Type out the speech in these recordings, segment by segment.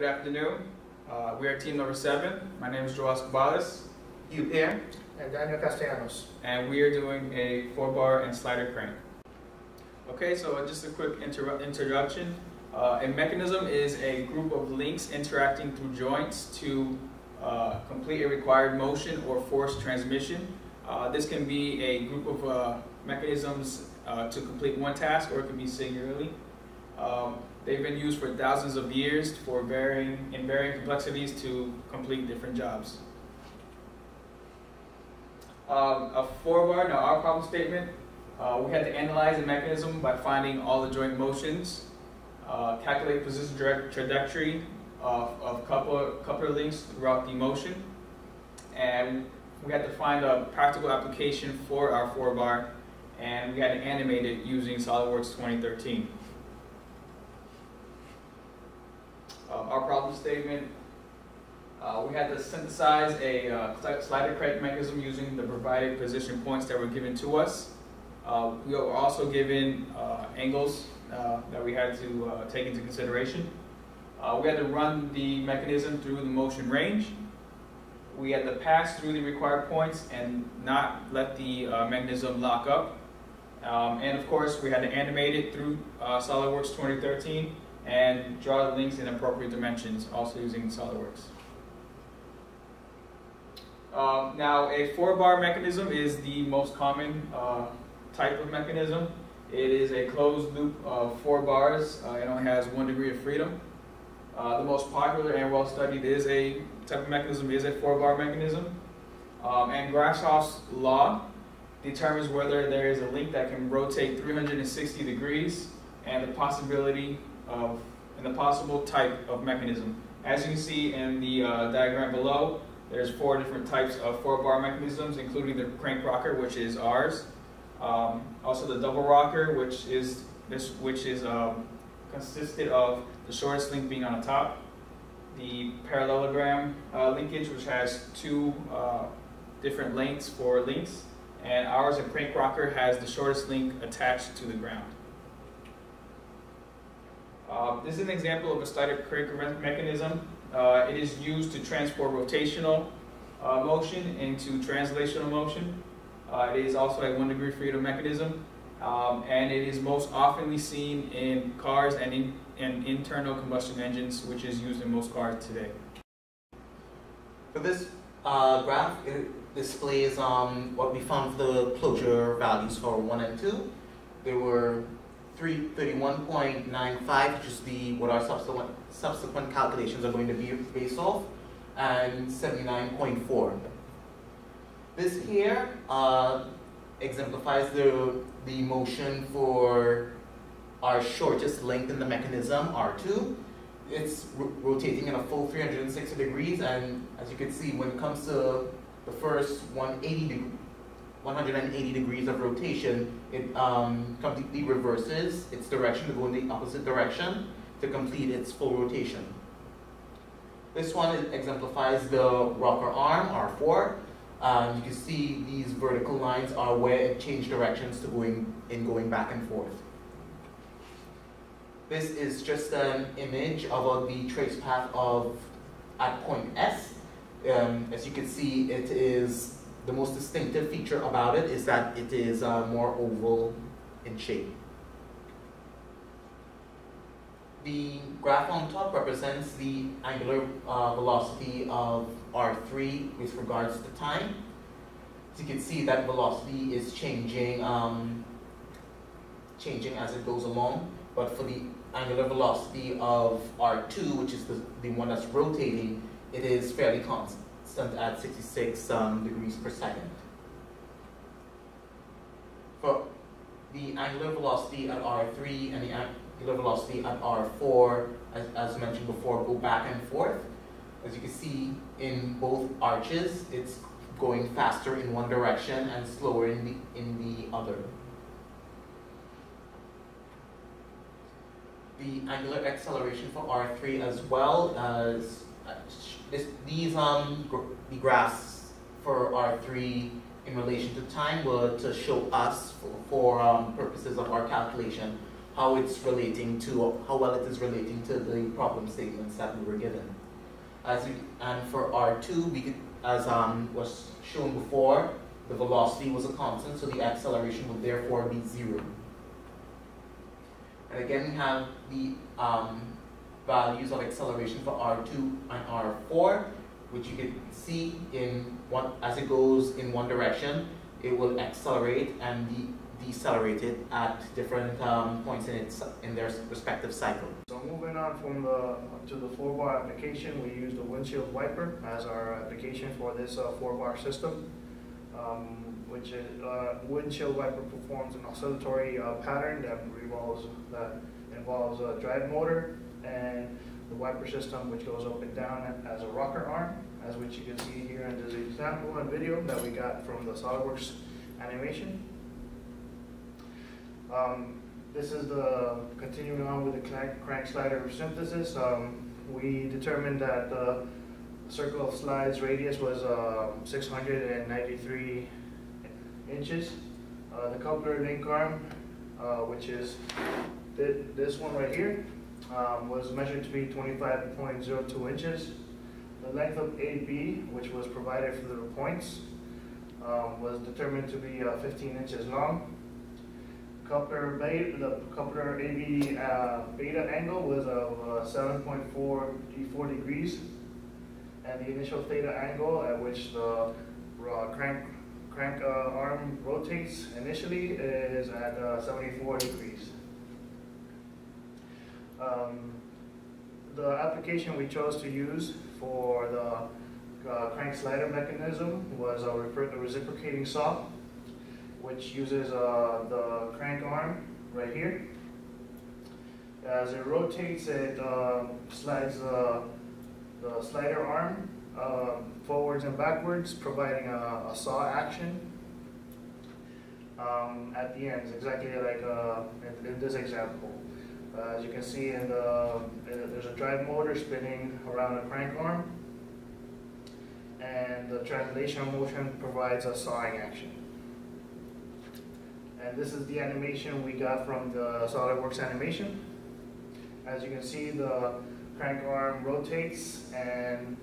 Good afternoon. Uh, we are team number seven. My name is Joel Escobales. You here? And Daniel Castellanos. And we are doing a four bar and slider crank. Okay, so just a quick inter introduction. Uh, a mechanism is a group of links interacting through joints to uh, complete a required motion or force transmission. Uh, this can be a group of uh, mechanisms uh, to complete one task or it can be singularly. Um, they've been used for thousands of years for varying, in varying complexities to complete different jobs. Um, a four bar, now our problem statement, uh, we had to analyze the mechanism by finding all the joint motions, uh, calculate position direct trajectory of, of coupler, coupler links throughout the motion, and we had to find a practical application for our four bar, and we had to animate it using SOLIDWORKS 2013. Um, our problem statement, uh, we had to synthesize a uh, slider crank mechanism using the provided position points that were given to us. Uh, we were also given uh, angles uh, that we had to uh, take into consideration. we had to run the mechanism through the motion range. We had to pass through the required points and not let the mechanism lock up. Um, and of course, we had to animate it through SOLIDWORKS 2013 and draw the links in appropriate dimensions, also using SOLIDWORKS. Um, now, a four-bar mechanism is the most common uh, type of mechanism. It is a closed loop of four bars. Uh, it only has one degree of freedom. Uh, the most popular and well-studied is a type of mechanism is a four-bar mechanism. Um, and Grashof's law determines whether there is a link that can rotate 360 degrees and the possibility of and the possible type of mechanism. As you can see in the uh, diagram below, there's four different types of four-bar mechanisms, including the crank rocker, which is ours. Um, also the double rocker, which is this, which is um, consisted of the shortest link being on the top. The parallelogram uh, linkage, which has two uh, different lengths for links, and ours, a crank rocker, has the shortest link attached to the ground. Uh, this is an example of a static crank mechanism. Uh, it is used to transport rotational uh, motion into translational motion. Uh, it is also a one degree freedom mechanism. Um, and it is most oftenly seen in cars and in, in internal combustion engines, which is used in most cars today. For this uh, graph, it displays um, what we found for the closure values for 1 and 2. There were 331.95, which is the what our subsequent subsequent calculations are going to be based off, and 79.4. This here uh, exemplifies the the motion for our shortest length in the mechanism, R2. It's rotating in a full 360 degrees, and as you can see, when it comes to the first 180 degrees, 180 degrees of rotation, it um, completely reverses its direction to go in the opposite direction to complete its full rotation. This one exemplifies the rocker arm, R4. Um, you can see these vertical lines are where it changed directions to going in going back and forth. This is just an image of the trace path of at point S. Um, as you can see, it is the most distinctive feature about it is that it is uh, more oval in shape. The graph on top represents the angular uh, velocity of R3 with regards to time. As you can see, that velocity is changing, um, changing as it goes along. But for the angular velocity of R2, which is the, the one that's rotating, it is fairly constant at 66 um, degrees per second. For the angular velocity at R3 and the angular velocity at R4, as, as mentioned before, go back and forth. As you can see in both arches, it's going faster in one direction and slower in the, in the other. The angular acceleration for R3 as well as this, these um, the graphs for R3 in relation to time were to show us, for, for um, purposes of our calculation, how it's relating to, how well it is relating to the problem statements that we were given. As you, and for R2, we could, as um, was shown before, the velocity was a constant, so the acceleration would therefore be zero. And again, we have the um, values of acceleration for R2 and R4, which you can see in one, as it goes in one direction, it will accelerate and de decelerate it at different um, points in its in their respective cycle. So moving on from the to the four bar application, we use the windshield wiper as our application for this uh, four bar system, um, which is uh, windshield wiper performs an oscillatory uh, pattern that revolves that involves a drive motor and the wiper system which goes up and down as a rocker arm, as which you can see here in this example and video that we got from the SolidWorks animation. Um, this is the continuing on with the crank, crank slider synthesis. Um, we determined that the circle of slides radius was uh, 693 inches. Uh, the coupler link arm, uh, which is th this one right here, um, was measured to be 25.02 inches. The length of AB, which was provided for the points, um, was determined to be uh, 15 inches long. Coupler beta, the coupler AB uh, beta angle was of uh, 7.44 degrees, and the initial theta angle at which the crank crank uh, arm rotates initially is at uh, 74 degrees. Um, the application we chose to use for the uh, crank slider mechanism was a reciprocating saw, which uses uh, the crank arm right here. As it rotates, it uh, slides the slider arm um, forwards and backwards, providing a, a saw action um, at the ends, exactly like uh, in, in, this example. Uh, as you can see, in the, there's a drive motor spinning around a crank arm, and the translation motion provides a sawing action. And this is the animation we got from the SolidWorks animation. As you can see, the crank arm rotates and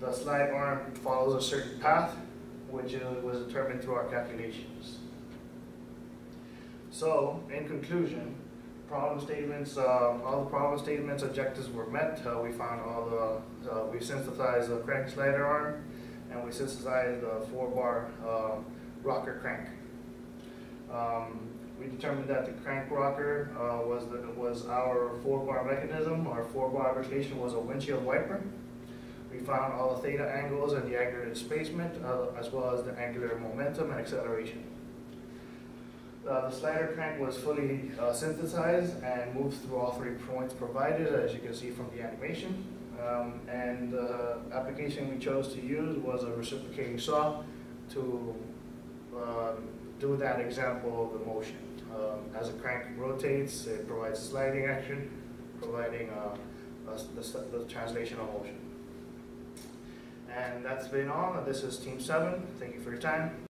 the slide arm follows a certain path, which was determined through our calculations. So, in conclusion, problem statements, uh, all the problem statements objectives were met. Uh, we found all the, uh, we synthesized the crank slider arm, and we synthesized the four bar uh, rocker crank. Um, we determined that the crank rocker uh, was the, was our four bar mechanism. Our four bar application was a windshield wiper. We found all the theta angles and the angular displacement, uh, as well as the angular momentum and acceleration. Uh, the slider crank was fully uh, synthesized and moves through all three points provided, as you can see from the animation. Um, and the application we chose to use was a reciprocating saw to um, do that example of the motion. Um, as a crank rotates, it provides sliding action, providing uh, the, the translation of motion. And that's been all. This is Team 7. Thank you for your time.